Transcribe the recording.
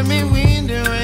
enemy window